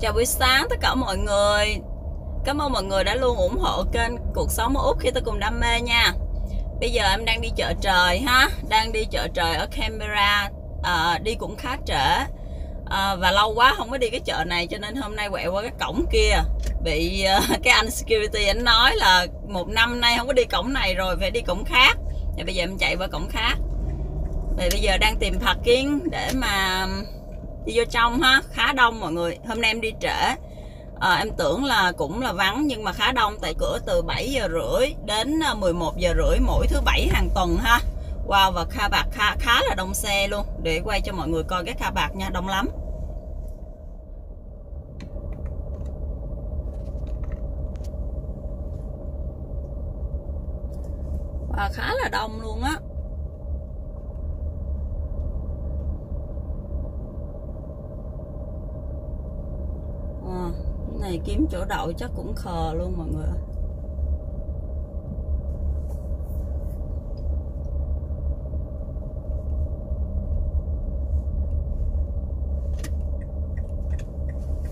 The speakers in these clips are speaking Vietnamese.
Chào buổi sáng tất cả mọi người. Cảm ơn mọi người đã luôn ủng hộ kênh Cuộc sống ở Úc khi tôi cùng đam mê nha. Bây giờ em đang đi chợ trời ha. Đang đi chợ trời ở Canberra. À, Đi cũng khá trễ. À, Và lâu quá không có đi cái chợ này Cho nên hôm nay quẹo qua cái cổng kia. Bị uh, cái anh security anh nói là Một năm nay không có đi cổng này rồi Phải đi cổng khác. Thì bây giờ em chạy qua cổng khác. Thì bây giờ đang tìm parking để mà đi vô trong ha khá đông mọi người. Hôm nay em đi trễ. À, em tưởng là cũng là vắng nhưng mà khá đông tại cửa từ 7 giờ rưỡi đến ờ, 11 giờ rưỡi mỗi thứ bảy hàng tuần ha. Wow và kha bạc khá, khá là đông xe luôn. Để quay cho mọi người coi cái kha bạc nha đông lắm. Và khá là đông luôn á này kiếm chỗ đậu chắc cũng khờ luôn mọi người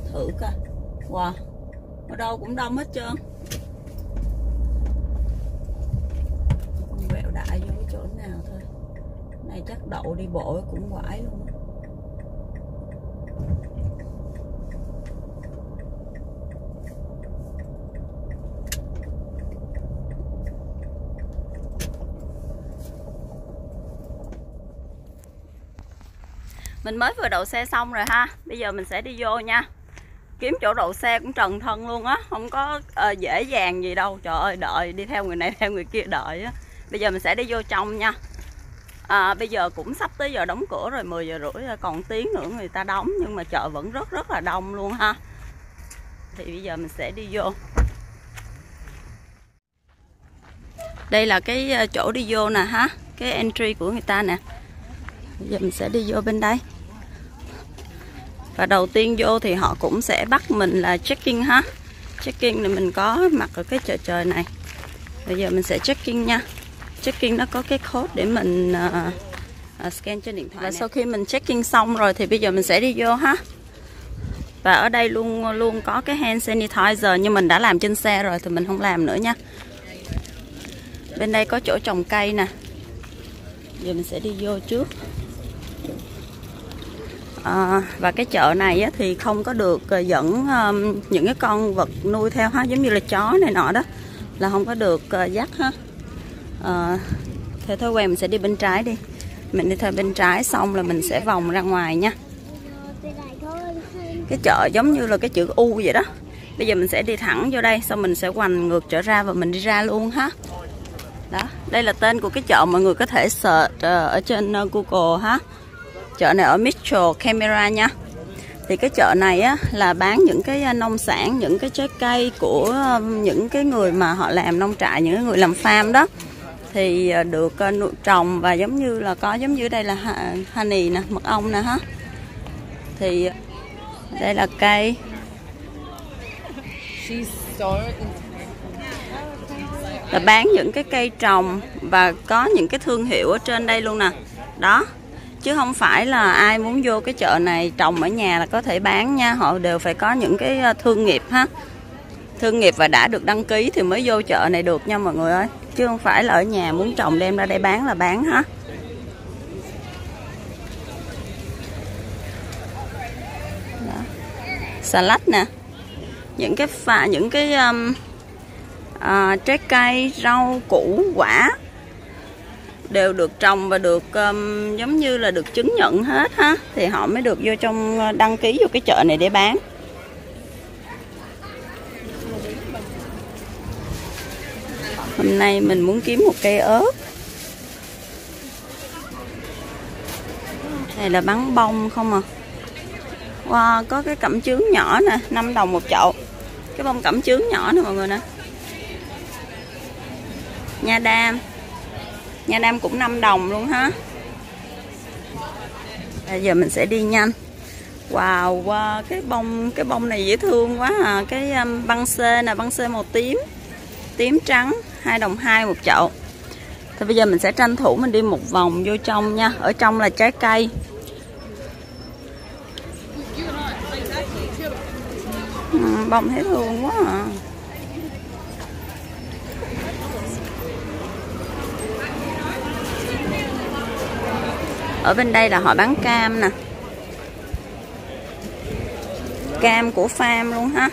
thử coi. Wow, ở đâu cũng đông hết trơn. Quẹo đại vô cái chỗ nào thôi. Này chắc đậu đi bộ cũng quải luôn mình mới vừa đậu xe xong rồi ha. Bây giờ mình sẽ đi vô nha. Kiếm chỗ đậu xe cũng trần thân luôn á. Không có uh, dễ dàng gì đâu. Trời ơi đợi đi theo người này theo người kia đợi á. Bây giờ mình sẽ đi vô trong nha. À, bây giờ cũng sắp tới giờ đóng cửa rồi 10 giờ rưỡi còn tiếng nữa người ta đóng nhưng mà chợ vẫn rất rất là đông luôn ha. Thì bây giờ mình sẽ đi vô. Đây là cái ờ, chỗ đi vô nè ha. Cái entry của người ta nè. Bây giờ mình sẽ đi vô bên đây và đầu tiên vô thì họ cũng sẽ bắt mình là check-in ha. Check-in thì mình có mặt ở cái chợ trời này. Bây giờ mình sẽ check-in nha. Check-in nó có cái code để mình uh, uh, scan trên điện thoại và này. sau khi mình check-in xong rồi thì bây giờ mình sẽ đi vô ha. Và ở đây luôn luôn có cái hand sanitizer nhưng mình đã làm trên xe rồi thì mình không làm nữa nha. Bên đây có chỗ trồng cây nè. Giờ mình sẽ đi vô trước à, và cái chợ này á, thì không có được ờ, dẫn um, những cái con vật nuôi theo ha giống như là chó này nọ đó là không có được uh, dắt ha à, theo thói quen mình sẽ đi bên trái đi. Mình đi theo bên trái xong là mình sẽ vòng ra ngoài nha. Cái chợ giống như là cái chữ U vậy đó. Bây giờ mình sẽ đi thẳng vô đây xong mình sẽ hoành ngược trở ra và mình đi ra luôn ha. Đó đây là tên của cái chợ mọi người có thể search ở trên Google ha chợ này ở Mitchell Camera nha. Thì cái chợ này á, là bán những cái à, nông sản những cái trái cây của um, những cái người mà họ làm nông trại những người làm farm đó. Thì à, được à, trồng và giống như là có giống như đây là honey nè mật ong nè ha. Thì đây là cây. Là bán những cái cây trồng và có những cái thương hiệu ở trên đây luôn nè. Đó chứ không phải là ai muốn vô cái chợ này trồng ở nhà là có thể bán nha. Họ đều phải có những cái ờ, thương nghiệp ha. Thương nghiệp và đã được đăng ký thì mới vô chợ này được nha mọi người ơi. Chứ không phải là ở nhà muốn trồng đem ra đây bán là bán ha. Đó. salad nè. Những cái pha những cái um, uh, trái cây rau củ quả đều được trồng và được um, giống như là được chứng nhận hết ha. Thì họ mới được vô trong ờ, đăng ký vô cái chợ này để bán. Hôm nay mình muốn kiếm một cây ớt. Này là bắn bông không à? Wow, có cái cẩm chướng nhỏ nè 5 đồng một chậu. Cái bông cẩm chướng nhỏ nè mọi người nè. Nha đam nha nam cũng 5 đồng luôn ha. Bây giờ mình sẽ đi nhanh. Wow, wow cái bông cái bông này dễ thương quá à. Cái um, băng C nè băng C màu tím. Tím trắng hai đồng hai một chậu. Thì bây giờ mình sẽ tranh thủ mình đi một vòng vô trong nha. Ở trong là trái cây. Ừ, bông thấy thương quá à. Ở bên đây là họ bán cam nè. Cam của farm luôn ha.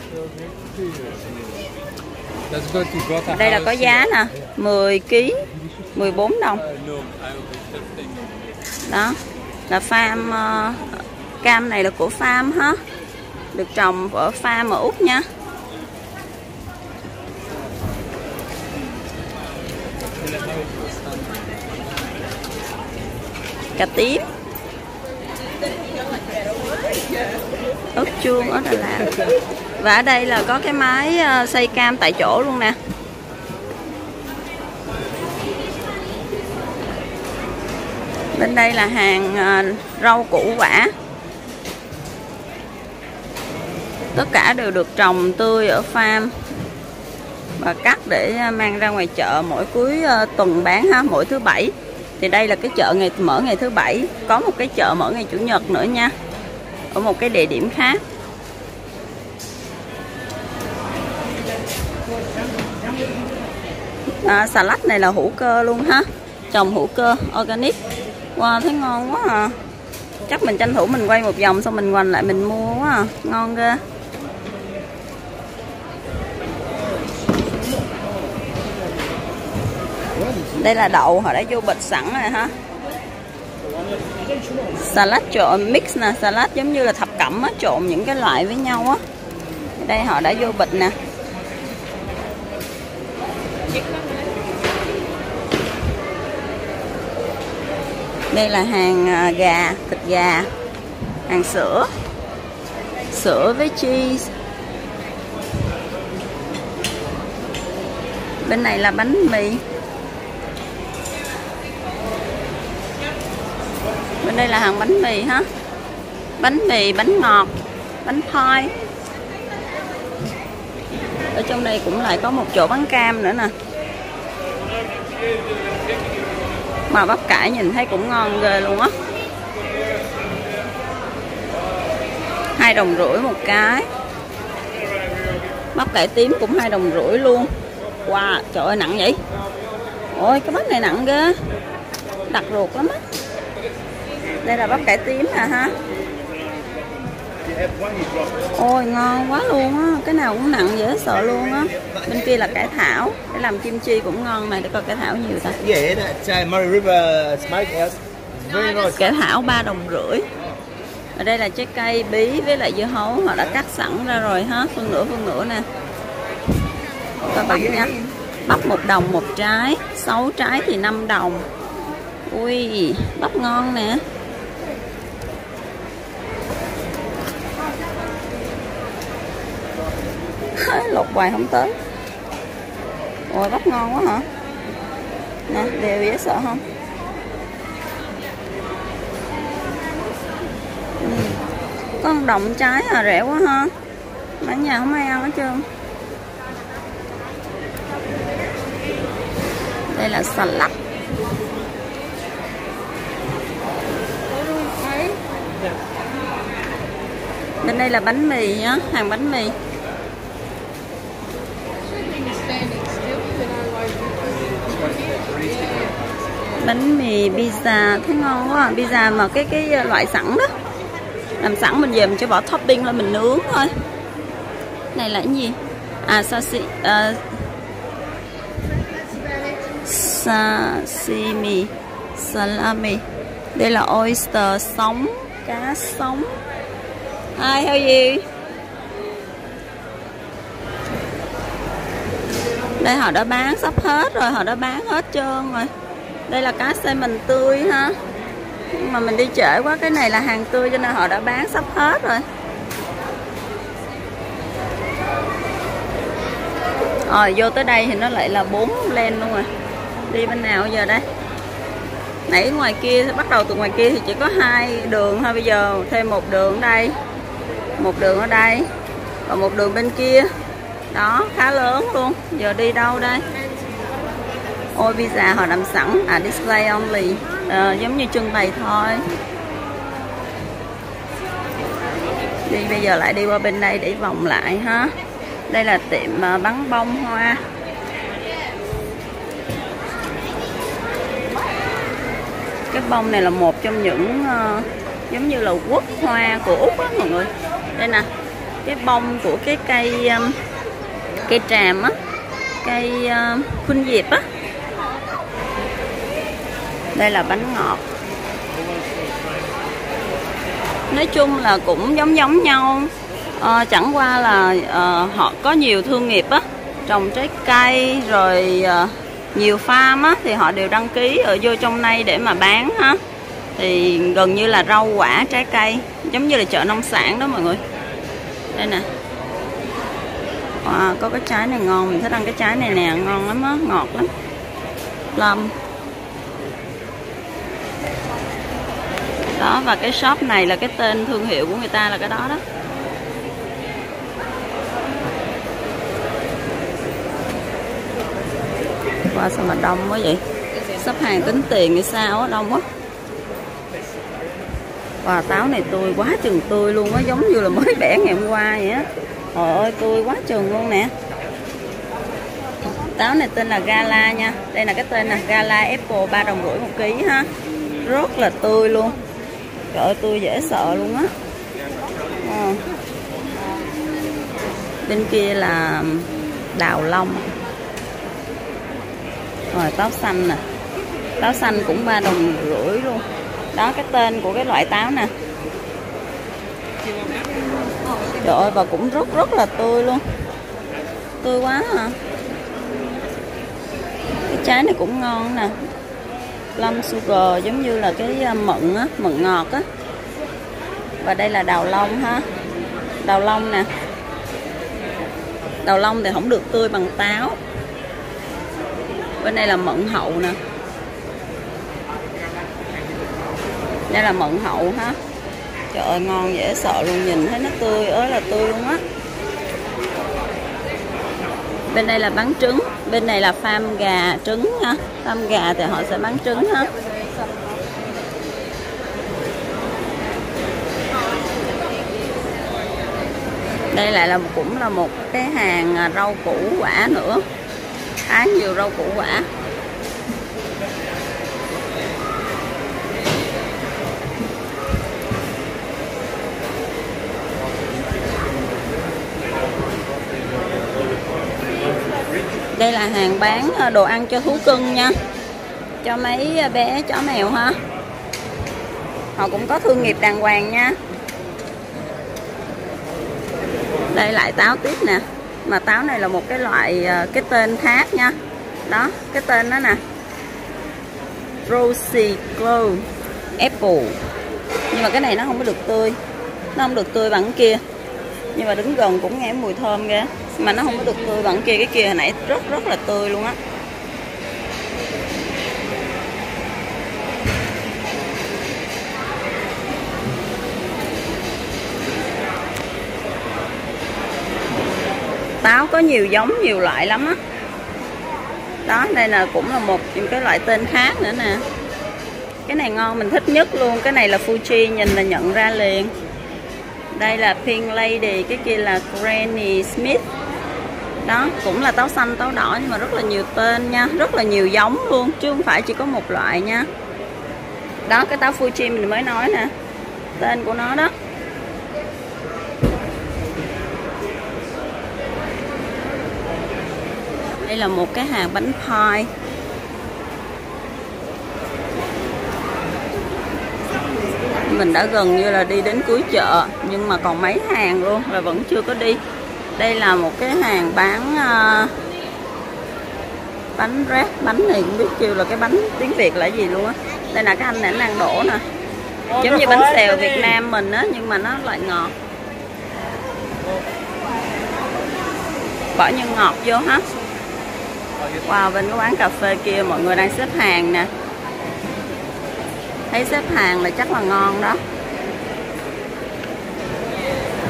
Đây là có giá nè 10 kg 14 đồng. Đó là farm uh, cam này là của farm ha. Được trồng ở farm ở úc nha. Thank you cà tím. Ớt chuông ở Đà Lạt. Và ở đây là có cái máy ờ, xay cam tại chỗ luôn nè. Bên đây là hàng ờ, rau củ quả. Tất cả đều được trồng tươi ở farm và cắt để ờ, mang ra ngoài chợ mỗi cuối tuần bán ha, mỗi thứ bảy thì đây là cái chợ ngày mở ngày thứ bảy có một cái chợ mở ngày chủ nhật nữa nha ở một cái địa điểm khác. À, xà lách này là hữu cơ luôn ha trồng hữu cơ organic. Wow thấy ngon quá à. Chắc mình tranh thủ mình quay một vòng xong mình quanh lại mình mua quá à ngon ghê. Đây là đậu họ đã vô bịch sẵn rồi ha. Salad trộn, mix nè, salad giống như là thập cẩm á, trộn những cái loại với nhau á. Đây họ đã vô bịch nè. Đây là hàng à, gà, thịt gà, hàng sữa. Sữa với cheese. Bên này là bánh mì. Bên đây là hàng bánh mì ha bánh mì, bánh ngọt, bánh thoi. Ở trong đây cũng lại có một chỗ bán cam nữa nè. Mà bắp cải nhìn thấy cũng ngon ghê luôn á. Hai đồng rưỡi một cái. Bắp cải tím cũng hai đồng rưỡi luôn. Wow, trời ơi, nặng vậy. Ôi, cái bánh này nặng ghê. Đặt ruột lắm á đây là bắp cải tím nè ha? Ôi ngon quá luôn á. Cái nào cũng nặng dễ sợ luôn á. Bên kia là cải thảo. Để làm kim chi cũng ngon này để coi cải thảo nhiều ta. Cải thảo ba đồng rưỡi. Ở đây là trái cây bí với lại dưa hấu. Họ đã cắt sẵn ra rồi ha? Phân nửa phân nửa nè. Coi bắp nha. Bắp một đồng một trái. Sáu trái thì 5 đồng. Ui bắp ngon nè lột hoài không tới. Ôi bắp ngon quá hả? Nè đều dễ sợ không? Ừ. con động trái à rẻ quá ha. Mà nhà không ai ăn hết trơn. Đây là salad bên đây là bánh mì nhá, hàng bánh mì. Bánh mì pizza thấy ngon quá à. pizza mà cái cái loại sẵn đó. Làm sẵn mình về mình cho bỏ topping lên mình nướng thôi. Này là cái gì? À sashimi uh, sashimi salami. Đây là oyster sống cá sống. Hi, how are you? Đây họ đã bán sắp hết rồi, họ đã bán hết trơn rồi đây là cá xay mình tươi ha. Nhưng mà mình đi trễ quá, cái này là hàng tươi cho nên họ đã bán sắp hết rồi. Rồi, vô tới đây thì nó lại là bốn len luôn rồi. Đi bên nào giờ đây? Nãy ngoài kia, bắt đầu từ ngoài kia thì chỉ có hai đường thôi. Bây giờ thêm một đường ở đây, một đường ở đây, và một đường bên kia. Đó, khá lớn luôn. Giờ đi đâu đây? Ôi visa họ làm sẵn à display only. À, giống như trưng bày thôi. Đi bây giờ lại đi qua bên đây để vòng lại ha. Đây là tiệm à, bắn bông hoa. Cái bông này là một trong những uh, giống như là quốc hoa của úc á mọi người. Đây nè cái bông của cái cây um, cây tràm á cây uh, khuynh diệp á đây là bánh ngọt. Nói chung là cũng giống giống nhau. À, chẳng qua là à, họ có nhiều thương nghiệp á. Trồng trái cây rồi à, nhiều farm á thì họ đều đăng ký ở vô trong này để mà bán ha. Thì gần như là rau quả trái cây giống như là chợ nông sản đó mọi người. Đây nè. Wow, có cái trái này ngon mình thích ăn cái trái này nè ngon lắm á ngọt lắm. Plum. Đó và cái shop này là cái tên thương hiệu của người ta là cái đó đó. Qua sao mà đông quá vậy? Sắp hàng tính tiền hay sao á đông quá. Wow, táo này tươi quá chừng tươi luôn á giống như là mới bẻ ngày hôm qua vậy á. Trời ơi tươi quá chừng luôn nè. Táo này tên là gala nha. Đây là cái tên là gala apple ba đồng rưỡi một ký ha. Rất là tươi luôn trời ơi, tôi dễ sợ luôn á. À. bên kia là đào long. Rồi, táo xanh nè. Táo xanh cũng ba đồng rưỡi luôn. Đó, cái tên của cái loại táo nè. Trời ơi và cũng rất rất là tươi luôn. Tươi quá hả cái trái này cũng ngon nè plum sugar, giống như là cái à, mận á, mận ngọt á. Và đây là đào long ha. Đào long nè. Đào long thì không được tươi bằng táo. Bên đây là mận hậu nè. Đây là mận hậu ha. Trời ơi, ngon dễ sợ luôn, nhìn thấy nó tươi, ớ là tươi luôn á bên đây là bán trứng, bên này là farm gà trứng ha. Farm gà thì họ sẽ bán trứng ha. Đây lại là, cũng là một cái hàng à, rau củ quả nữa. Khá nhiều rau củ quả. Đây là hàng bán ờ, đồ ăn cho thú cưng nha. Cho mấy ờ, bé, chó mèo ha. Họ cũng có thương nghiệp đàng hoàng nha. Đây lại táo tiếp nè. Mà táo này là một cái loại ờ, cái tên khác nha. Đó, cái tên đó nè. Rosy Glow Apple. Nhưng mà cái này nó không có được tươi. Nó không được tươi bằng kia. Nhưng mà đứng gần cũng nghe mùi thơm ghê mà nó không có được tươi bằng kia, cái kia hồi nãy rất rất là tươi luôn á. Táo có nhiều giống, nhiều loại lắm á. Đó, đây là cũng là một cái loại tên khác nữa nè. Cái này ngon, mình thích nhất luôn. Cái này là Fuji, nhìn là nhận ra liền. Đây là Pink Lady, cái kia là Granny Smith đó, cũng là táo xanh, táo đỏ nhưng mà rất là nhiều tên nha, rất là nhiều giống luôn, chứ không phải chỉ có một loại nha. Đó, cái táo Fuji mình mới nói nè, tên của nó đó. Đây là một cái hàng bánh pie mình đã gần như là đi đến cuối chợ, nhưng mà còn mấy hàng luôn và vẫn chưa có đi đây là một cái hàng bán uh, bánh rác bánh này cũng biết kêu là cái bánh tiếng việt là gì luôn á. Đây là cái anh này đang đổ nè. Giống như bánh xèo việt nam mình á nhưng mà nó lại ngọt. Bỏ nhân ngọt vô ha wow bên cái quán cà phê kia mọi người đang xếp hàng nè. Thấy xếp hàng là chắc là ngon đó.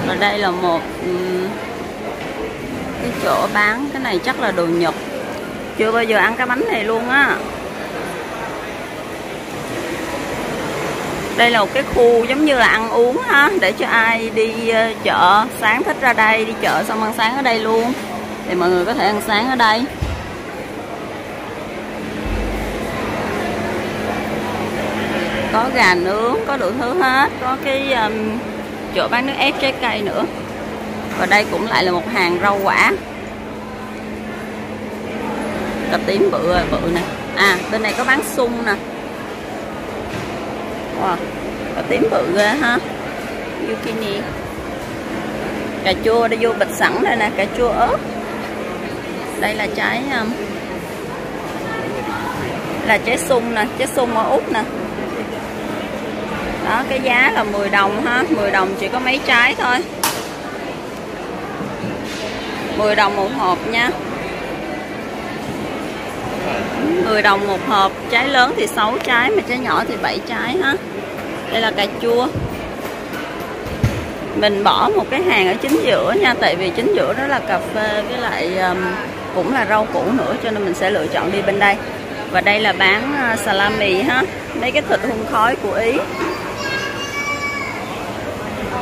Và đây là một cái chỗ bán cái này chắc là đồ nhật. Chưa bao giờ ăn cái bánh này luôn á. Đây là một cái khu giống như là ăn uống ha để cho ai đi ờ, chợ sáng thích ra đây đi chợ xong ăn sáng ở đây luôn thì mọi người có thể ăn sáng ở đây. Có gà nướng có đủ thứ hết có cái um, chỗ bán nước ép trái cây nữa và đây cũng lại là một hàng rau quả. Cà tím bự bự nè. À bên này có bán sung nè. Wow cà tím bự ghê ha. Zucchini cà chua đã vô bịch sẵn đây nè cà chua ớt. Đây là trái um, là trái sung nè trái sung ở úc nè. Đó cái giá là 10 đồng ha 10 đồng chỉ có mấy trái thôi. 10 đồng một hộp nha. 10 đồng một hộp. Trái lớn thì 6 trái mà trái nhỏ thì 7 trái ha. Đây là cà chua. Mình bỏ một cái hàng ở chính giữa nha tại vì chính giữa đó là cà phê với lại um, cũng là rau củ nữa cho nên mình sẽ lựa chọn đi bên đây. Và đây là bán uh, salami ha. Mấy cái thịt hun khói của ý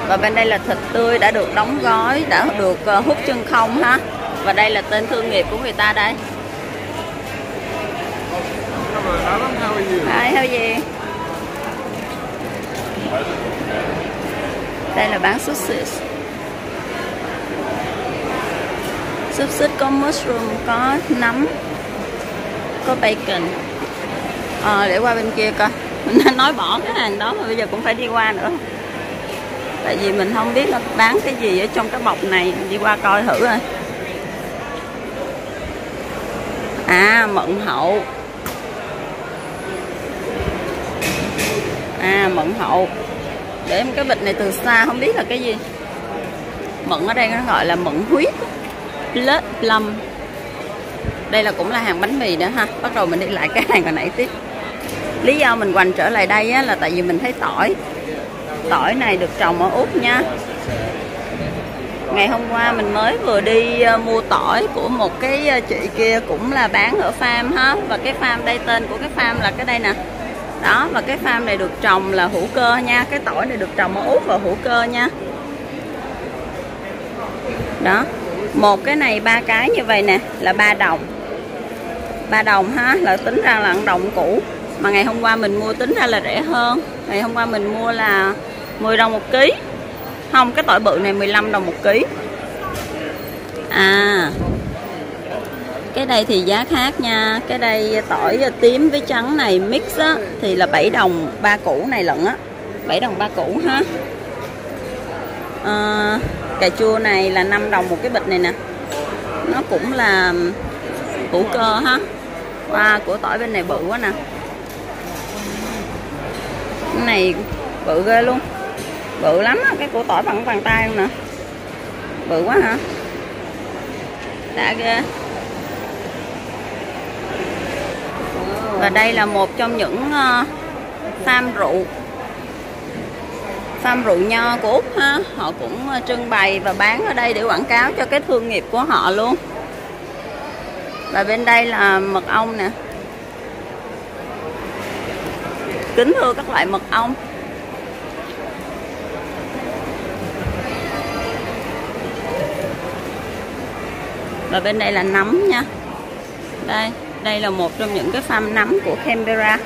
và bên đây là thịt tươi đã được đóng gói đã được ờ, hút chân không ha. Và đây là tên thương nghiệp của người ta đây. Hi, how gì? Đây là bán sausage Sausage có mushroom, có nấm Có bacon. À, Để qua bên kia coi. Mình nói bỏ cái hàng đó mà bây giờ cũng phải đi qua nữa. Tại vì mình không biết nó bán cái gì ở trong cái bọc này. Đi qua coi thử thôi À mận hậu. À mận hậu. Để em cái bịch này từ xa không biết là cái gì. Mận ở đây nó gọi là mận huyết. Lết lâm. Đây là cũng là hàng bánh mì nữa ha. Bắt đầu mình đi lại cái hàng hồi nãy tiếp. Lý do mình quành trở lại đây á, là tại vì mình thấy tỏi. Tỏi này được trồng ở Úc nha. Ngày hôm qua mình mới vừa đi ờ, mua tỏi của một cái ờ, chị kia cũng là bán ở farm ha. Và cái farm đây tên của cái farm là cái đây nè. Đó, và cái farm này được trồng là hữu cơ nha. Cái tỏi này được trồng ở úc và hữu cơ nha. Đó, một cái này ba cái như vậy nè, là ba đồng. Ba đồng ha, là tính ra là đồng cũ. Mà ngày hôm qua mình mua tính ra là rẻ hơn. Ngày hôm qua mình mua là 10 đồng một ký. Không cái tỏi bự này 15 đồng một ký. À cái đây thì giá khác nha. Cái đây tỏi tím với trắng này mix á thì là 7 đồng ba củ này lận á. 7 đồng ba củ ha. À, cà chua này là 5 đồng một cái bịch này nè. Nó cũng là hữu cơ ha. Wow, của tỏi bên này bự quá nè. Cái này bự ghê luôn bự lắm á cái củ tỏi bằng bàn tay luôn nè. Bự quá hả? Đã ghê. Và đây là một trong những uh, farm rượu. Farm rượu nho của úc ha. Họ cũng uh, trưng bày và bán ở đây để quảng cáo cho cái thương nghiệp của họ luôn. Và bên đây là mật ong nè. Kính thưa các loại mật ong. Và bên đây là nấm nha đây đây là một trong những cái farm nấm của Canberra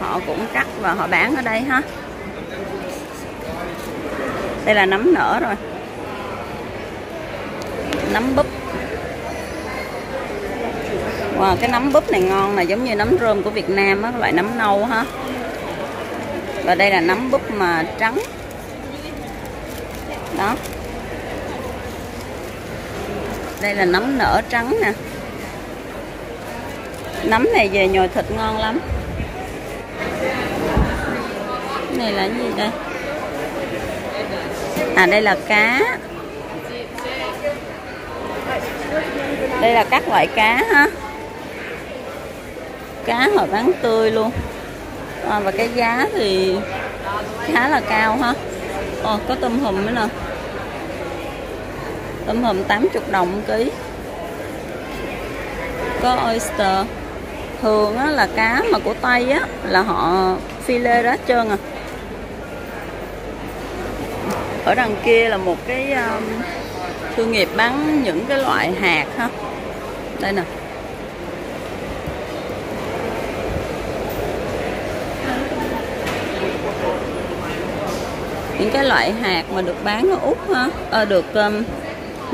họ cũng cắt và họ bán ở đây ha đây là nấm nở rồi nấm búp Wow, cái nấm búp này ngon là giống như nấm rơm của Việt Nam á, loại nấm nâu ha. Và đây là nấm búp mà trắng. Đó. Đây là nấm nở trắng nè. Nấm này về nhồi thịt ngon lắm. Này là gì đây? À đây là cá. Đây là các loại cá ha. Cá họ bán tươi luôn. À, và cái giá thì khá là cao ha. Ồ, có tôm hùm nữa nè tôm hùm 80 đồng ký. Có oyster. Thường á, là cá mà của Tây á là họ phi lê đó trơn à. Ở đằng kia là một cái um, thương nghiệp bán những cái loại hạt ha. Đây nè. Những cái loại hạt mà được bán ở úc ha à, được um,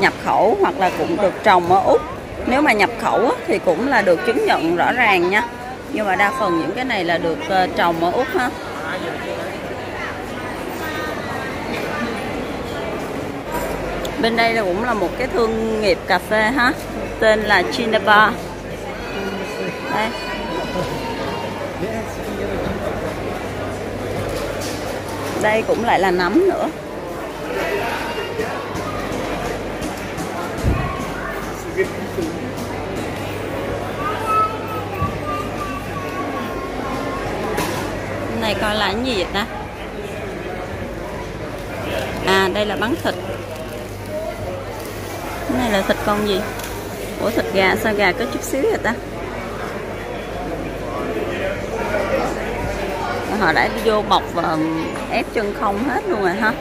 nhập khẩu hoặc là cũng được trồng ở úc. Nếu mà nhập khẩu thì cũng là được chứng nhận rõ ràng nha. Nhưng mà đa phần những cái này là được ờ, trồng ở úc ha. Bên đây là cũng là một cái thương nghiệp cà phê ha. Tên là Chinaba đây. Đây cũng lại là nấm nữa. Này coi là cái gì vậy ta? À đây là bắn thịt. Cái này là thịt con gì? Ủa, thịt gà, sao gà có chút xíu vậy ta? Họ đã vô bọc và ép chân không hết luôn rồi ha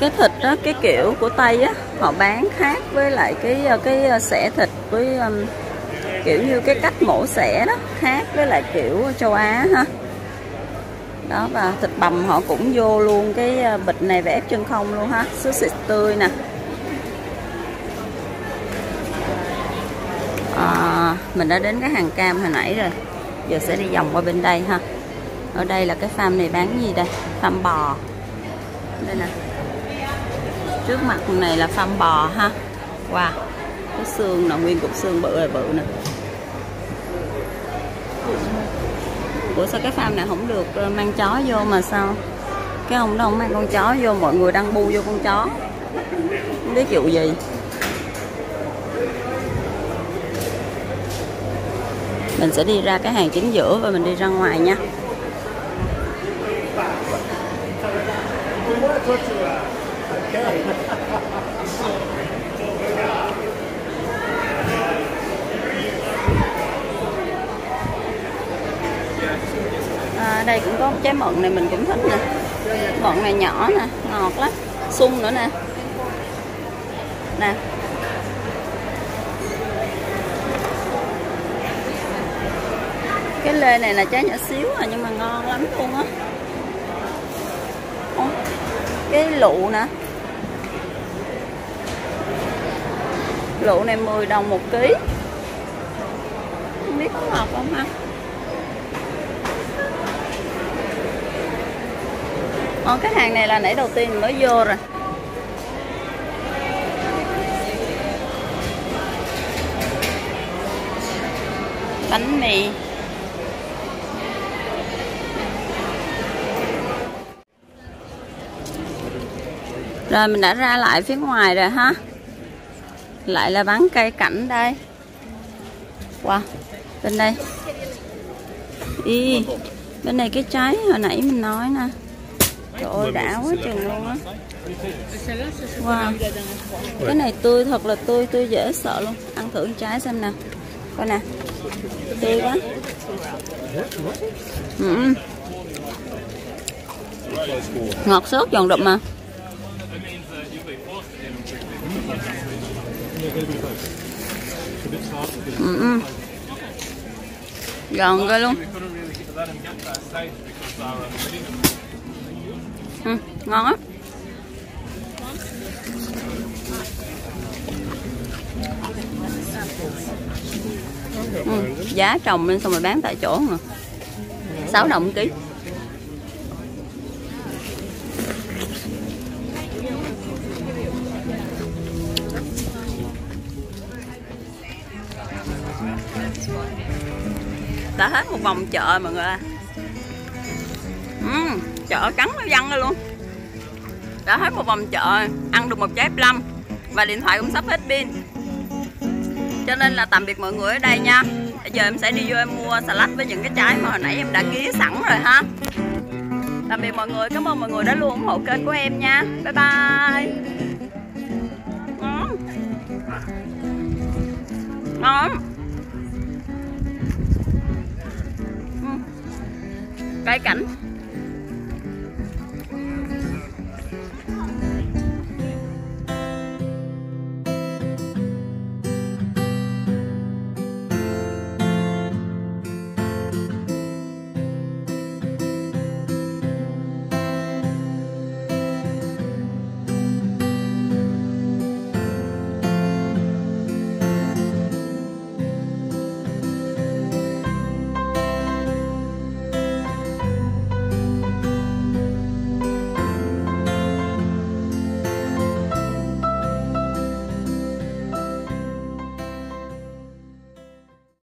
cái thịt đó cái kiểu của tây á họ bán khác với lại cái ờ, cái ờ, xẻ thịt với um, kiểu như cái cách mổ xẻ đó khác với lại kiểu châu Á ha. Đó và thịt bằm họ cũng vô luôn cái ờ, bịch này và ép chân không luôn ha sốt xịt tươi nè. À, mình đã đến cái hàng cam hồi nãy rồi giờ sẽ đi vòng qua bên đây ha. Ở đây là cái farm này bán gì đây? Farm bò. Đây nè trước mặt này là farm bò ha. Wow, cái xương là nguyên cục xương bự rồi bự nè. Ủa, sao cái farm này không được ờ, mang chó vô mà sao? Cái ông đó không mang con chó vô, Mọi người đang bu vô con chó. Không biết chịu gì. Mình sẽ đi ra cái hàng chính giữa Và mình đi ra ngoài nha à, đây cũng có một trái mận này mình cũng thích nè. Mận này nhỏ nè ngọt lắm sung nữa nè. Nè. Cái lê này là trái nhỏ xíu à nhưng mà ngon lắm luôn á. Cái lụ nè. Lụ này 10 đồng một ký. Không biết có ngọt không ha? Ồ, cái hàng này là nãy đầu tiên mới vô rồi. Bánh mì. Rồi mình đã ra lại phía ngoài rồi ha lại là bán cây cảnh đây. Wow bên đây. Y bên này cái trái hồi nãy mình nói nè. Trời ơi đã quá chừng luôn á. Wow. Cái này tươi thật là tươi tươi dễ sợ luôn. Ăn thử trái xem nè Coi nè. Tươi quá. Ừ. Ngọt sốt giòn đậm mà Hmm, mm Giòn ghê luôn ừ, ngon á ừ, giá trồng lên xong rồi bán tại chỗ mà 6 đồng ký. Một vòng chợ mọi người uhm, chợ cắn nó văng luôn. Đã hết một vòng chợ ăn được một trái plum và điện thoại cũng sắp hết pin. Cho nên là tạm biệt mọi người ở đây nha. Bây giờ em sẽ đi vô em mua salad với những cái trái mà hồi nãy em đã ký sẵn rồi ha. Tạm biệt mọi người cảm ơn mọi người đã luôn ủng hộ kênh của em nha. Bye bye. Ngon. Ngon. Cây cảnh.